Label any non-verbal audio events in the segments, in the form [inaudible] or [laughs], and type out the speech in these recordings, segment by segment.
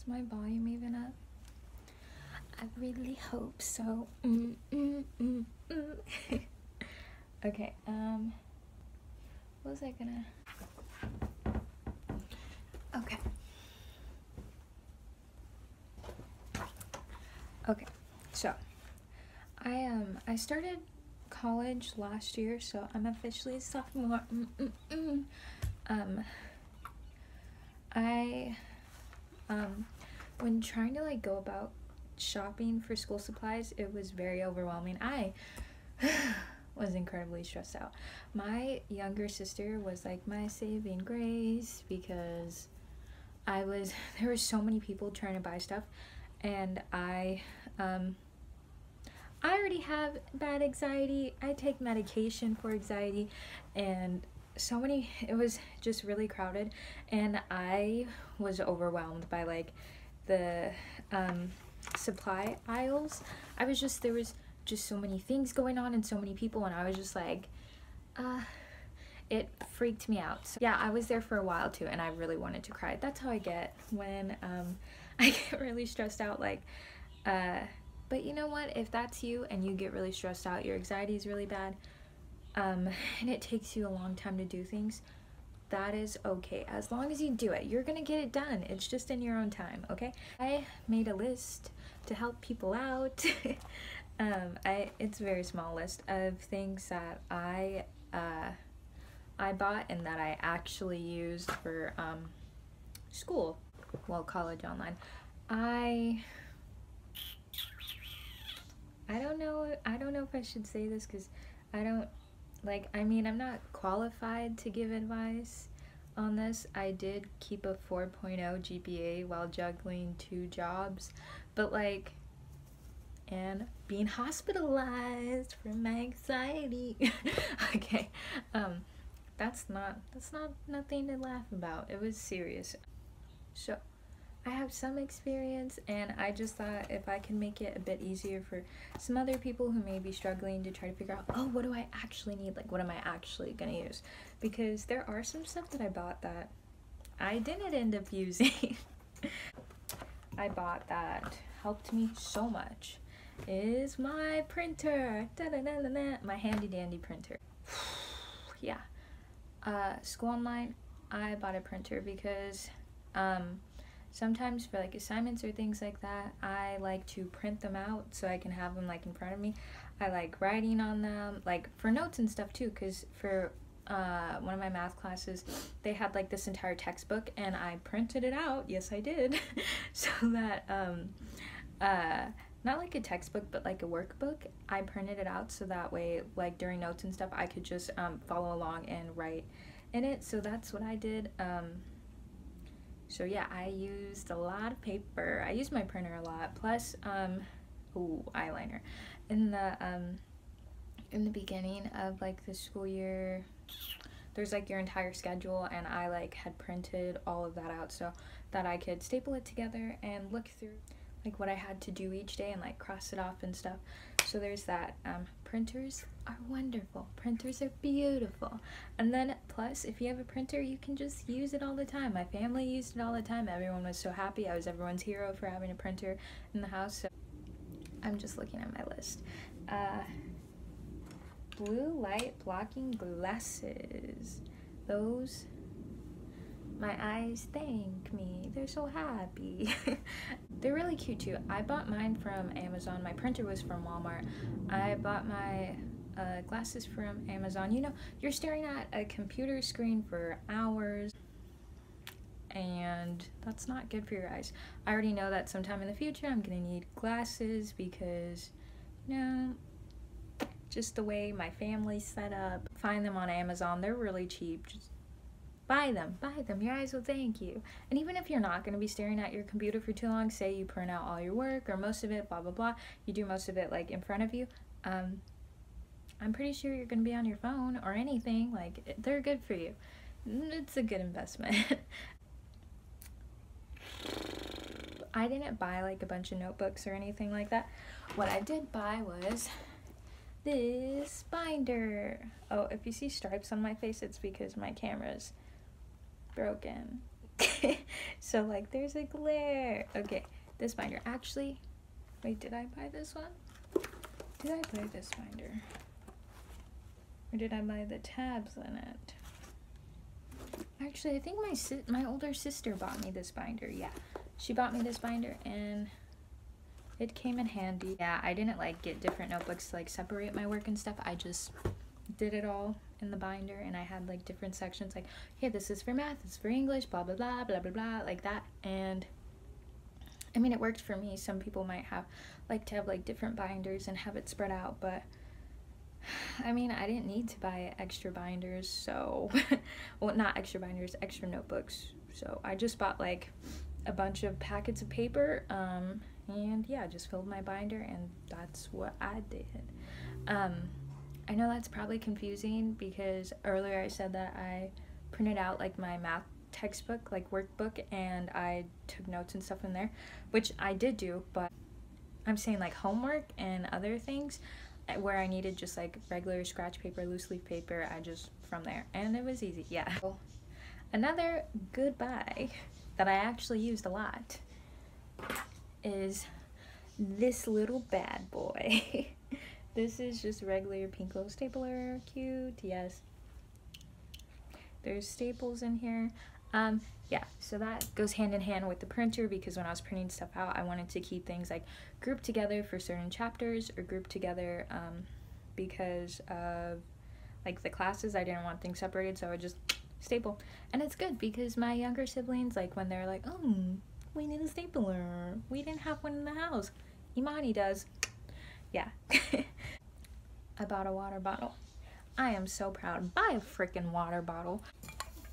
Is my volume even up? I really hope so. Mm, mm, mm, mm. [laughs] okay, um, what was I gonna? Okay. Okay, so I um I started college last year, so I'm officially a sophomore. Mm, mm. Um, I um when trying to like go about shopping for school supplies, it was very overwhelming. I [sighs] was incredibly stressed out. My younger sister was like my saving grace because I was [laughs] there were so many people trying to buy stuff and I um I already have bad anxiety. I take medication for anxiety and so many it was just really crowded and I was overwhelmed by like the um supply aisles. I was just there was just so many things going on and so many people and I was just like uh it freaked me out. So yeah, I was there for a while too and I really wanted to cry. That's how I get when um [laughs] I get really stressed out like uh but you know what? If that's you and you get really stressed out, your anxiety is really bad, um, and it takes you a long time to do things, that is okay. As long as you do it, you're gonna get it done. It's just in your own time, okay? I made a list to help people out. [laughs] um, I it's a very small list of things that I uh, I bought and that I actually used for um, school, well, college online. I I don't know. I don't know if I should say this because I don't like. I mean, I'm not qualified to give advice on this. I did keep a 4.0 GPA while juggling two jobs, but like, and being hospitalized for my anxiety. [laughs] okay, um, that's not that's not nothing to laugh about. It was serious. So I have some experience and I just thought if I can make it a bit easier for some other people who may be struggling to try to figure out, oh, what do I actually need? Like, what am I actually gonna use? Because there are some stuff that I bought that I didn't end up [laughs] using. I bought that helped me so much is my printer. -da -da -da. My handy dandy printer. [sighs] yeah. Uh, school online, I bought a printer because um, sometimes for like assignments or things like that i like to print them out so i can have them like in front of me. I like writing on them like for notes and stuff too because for uh, one of my math classes they had like this entire textbook and i printed it out yes i did [laughs] so that um, uh, not like a textbook but like a workbook i printed it out so that way like during notes and stuff i could just um, follow along and write in it so that's what i did um, so yeah, I used a lot of paper. I used my printer a lot. Plus, um, ooh, eyeliner. In the um, in the beginning of like the school year, there's like your entire schedule, and I like had printed all of that out so that I could staple it together and look through like what I had to do each day and like cross it off and stuff. So there's that. Um, printers are wonderful. Printers are beautiful. And then plus, if you have a printer, you can just use it all the time. My family used it all the time. Everyone was so happy. I was everyone's hero for having a printer in the house. So I'm just looking at my list. Uh, blue light blocking glasses. Those my eyes thank me. They're so happy. [laughs] They're really cute too. I bought mine from Amazon. My printer was from Walmart. I bought my uh, glasses from Amazon. You know, you're staring at a computer screen for hours and that's not good for your eyes. I already know that sometime in the future I'm gonna need glasses because, you know, just the way my family's set up. Find them on Amazon. They're really cheap. Just buy them, buy them. Your eyes will thank you. And even if you're not going to be staring at your computer for too long, say you print out all your work or most of it, blah, blah, blah, you do most of it like in front of you, um, I'm pretty sure you're going to be on your phone or anything. Like, they're good for you. It's a good investment. [laughs] I didn't buy like a bunch of notebooks or anything like that. What I did buy was this binder. Oh, if you see stripes on my face, it's because my camera's broken. [laughs] so like there's a glare. Okay, this binder. Actually, wait, did I buy this one? Did I buy this binder? Or did I buy the tabs in it? Actually, I think my si my older sister bought me this binder. Yeah, she bought me this binder and it came in handy. Yeah, I didn't like get different notebooks to like separate my work and stuff. I just did it all in the binder and I had like different sections like, yeah, this is for math, this is for English, blah, blah, blah, blah, blah, blah, like that. And I mean, it worked for me. Some people might have like to have like different binders and have it spread out, but [sighs] I mean, I didn't need to buy extra binders, so, [laughs] well, not extra binders, extra notebooks. So I just bought like a bunch of packets of paper, um, and yeah, just filled my binder, and that's what I did. Um, I know that's probably confusing because earlier I said that I printed out like my math textbook, like workbook, and I took notes and stuff in there, which I did do, but I'm saying like homework and other things eh, where I needed just like regular scratch paper, loose leaf paper, I just from there, and it was easy, yeah. [laughs] Another goodbye that I actually used a lot is this little bad boy. [laughs] This is just regular pink glow stapler. Cute, yes. There's staples in here. Um, yeah, so that goes hand in hand with the printer because when I was printing stuff out, I wanted to keep things like grouped together for certain chapters or grouped together um, because of like the classes. I didn't want things separated, so I would just staple. And it's good because my younger siblings, like when they're like, oh, we need a stapler. We didn't have one in the house. Imanne does yeah. [laughs] I bought a water bottle. I am so proud. Buy a freaking water bottle.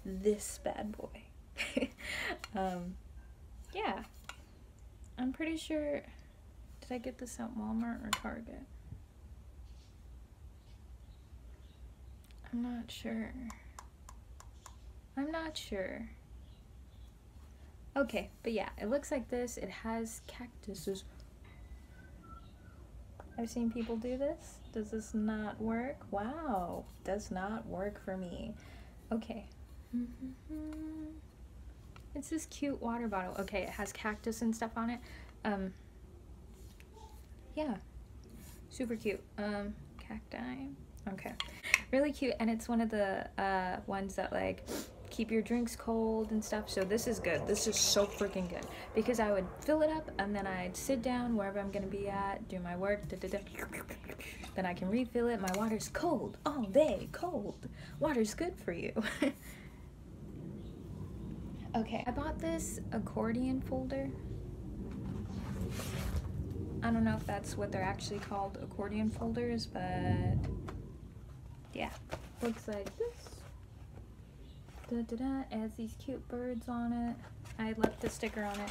This bad boy. [laughs] um, yeah. I'm pretty sure. Did I get this at Walmart or Target? I'm not sure. I'm not sure. Okay, but yeah, it looks like this. It has cactuses I've seen people do this. Does this not work? Wow, does not work for me. Okay. It's this cute water bottle. Okay, it has cactus and stuff on it. Um, yeah, super cute. Um, cacti. Okay, really cute, and it's one of the uh, ones that like keep your drinks cold and stuff. So this is good. This is so freaking good because I would fill it up and then I'd sit down wherever I'm gonna be at, do my work. Da, da, da. Then I can refill it. My water's cold all day, cold. Water's good for you. [laughs] okay, I bought this accordion folder. I don't know if that's what they're actually called, accordion folders, but yeah, looks like this. Da, da, da. Has these cute birds on it. I left the sticker on it.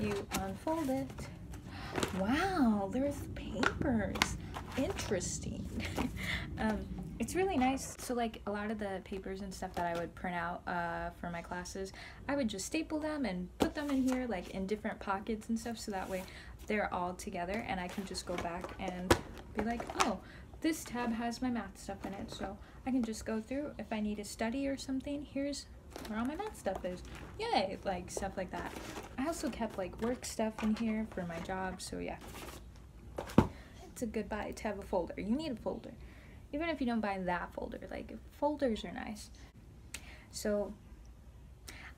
You unfold it. Wow, there's papers. Interesting. [laughs] um, it's really nice. So like a lot of the papers and stuff that I would print out uh, for my classes, I would just staple them and put them in here like in different pockets and stuff so that way they're all together and I can just go back and be like, oh, this tab has my math stuff in it, so I can just go through if I need to study or something. Here's where all my math stuff is. Yay, like stuff like that. I also kept like work stuff in here for my job, so yeah. It's a good buy to have a folder. You need a folder. Even if you don't buy that folder, like folders are nice. So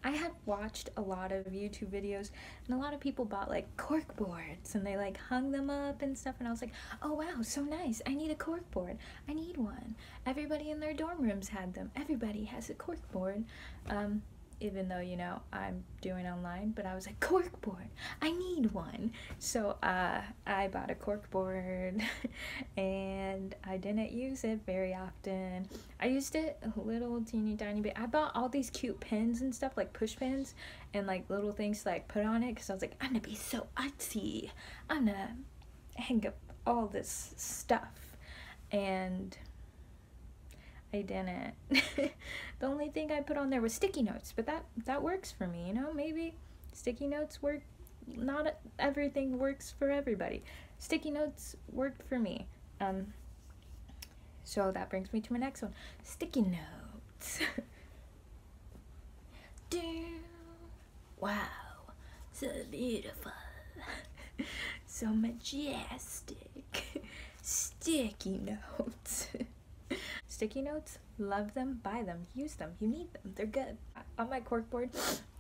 I had watched a lot of YouTube videos and a lot of people bought like cork boards and they like hung them up and stuff and I was like, oh wow, so nice. I need a cork board. I need one. Everybody in their dorm rooms had them. Everybody has a cork board. Um, even though you know I'm doing online, but I was like corkboard. I need one. So uh, I bought a cork board, [laughs] and I didn't use it very often. I used it a little teeny tiny bit. I bought all these cute pins and stuff like push pins and like little things to like put on it because I was like I'm gonna be so artsy. I'm gonna hang up all this stuff and I didn't. [laughs] the only thing I put on there was sticky notes, but that that works for me, you know? Maybe sticky notes work not everything works for everybody. Sticky notes worked for me. Um so that brings me to my next one. Sticky notes. [laughs] down. Wow, so beautiful. [laughs] so majestic. Sticky notes. Sticky notes, love them, buy them, use them. You need them, they're good. On my corkboard,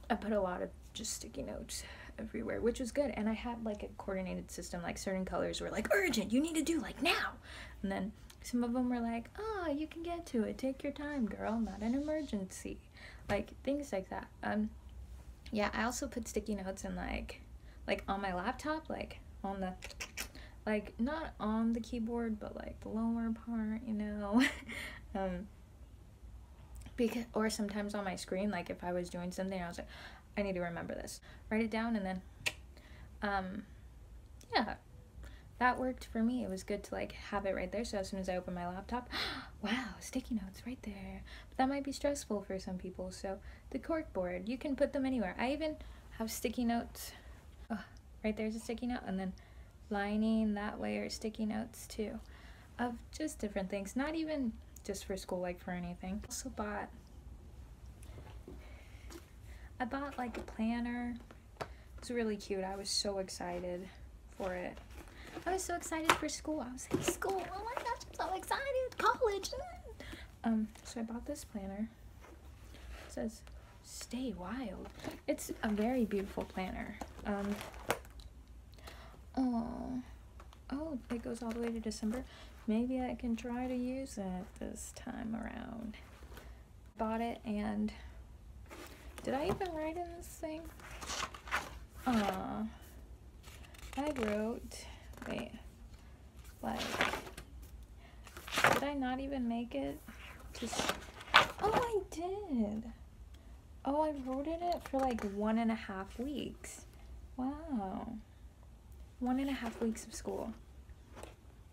I put a lot of just sticky notes everywhere, which was good. And I had like a coordinated system, like certain colors were like urgent, you need to do like now. And then some of them were like, oh, you can get to it, take your time, girl, not an emergency. Like things like that. Um, yeah, I also put sticky notes in like, like on my laptop, like on the like not on the keyboard but like the lower part you know? [laughs] Um because or sometimes on my screen like if i was doing something i was like i need to remember this. Write it down and then um yeah. That worked for me. It was good to like have it right there so as soon as i open my laptop [gasps] wow sticky notes right there. But that might be stressful for some people so the cork board you can put them anywhere. I even have sticky notes oh, right there's a sticky note and then lining that way or sticky notes too of just different things not even just for school like for anything. Also bought I bought like a planner. It's really cute. I was so excited for it. I was so excited for school. I was like school? Oh my gosh I'm so excited. College. Um so I bought this planner. It says stay wild. It's a very beautiful planner. Um Oh, oh, it goes all the way to December. Maybe I can try to use it this time around. Bought it and did I even write in this thing? Uh, I wrote, wait, like, did I not even make it? Just, oh, I did. Oh, I wrote in it for like one and a half weeks. Wow one and a half weeks of school.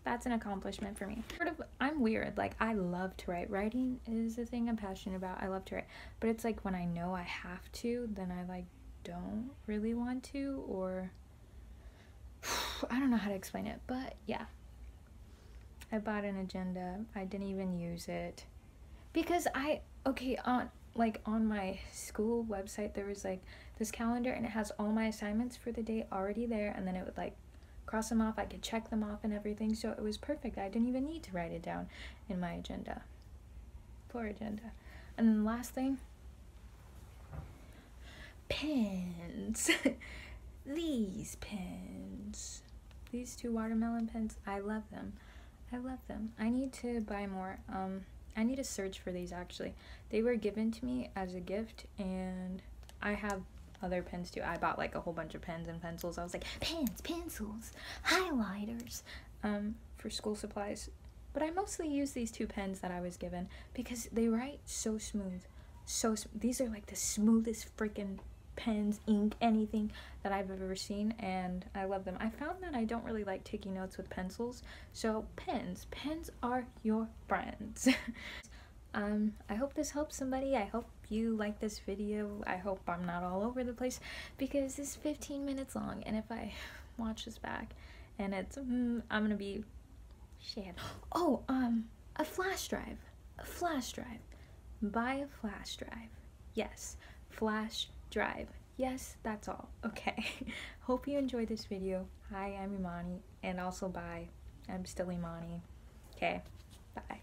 That's an accomplishment for me. Sort of, I'm weird. Like, I love to write. Writing is the thing I'm passionate about. I love to write. But it's like when I know I have to, then I like don't really want to, or [sighs] I don't know how to explain it. But yeah, I bought an agenda. I didn't even use it because I, okay, on like on my school website there was like this calendar and it has all my assignments for the day already there and then it would like cross them off i could check them off and everything so it was perfect. I didn't even need to write it down in my agenda for agenda. And then the last thing pens. [laughs] These pens. These two watermelon pens i love them. I love them. I need to buy more um I need to search for these actually. They were given to me as a gift and I have other pens too. I bought like a whole bunch of pens and pencils. I was like, pens, pencils, highlighters um, for school supplies. But I mostly use these two pens that I was given because they write so smooth. So sm these are like the smoothest freaking pens, ink, anything that I've ever seen, and I love them. I found that I don't really like taking notes with pencils, so pens. Pens are your friends. [laughs] um, I hope this helps somebody. I hope you like this video. I hope I'm not all over the place, because it's 15 minutes long, and if I [laughs] watch this back, and it's, mm, I'm gonna be, shit. [gasps] Oh, um, a flash drive. A flash drive. Buy a flash drive. Yes, flash drive. Yes, that's all. [laughs] Okay. [laughs] Hope you enjoyed this video. Hi, I'm Imanne. And also bye. I'm still Imanne. Okay. Bye.